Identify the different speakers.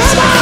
Speaker 1: Come on!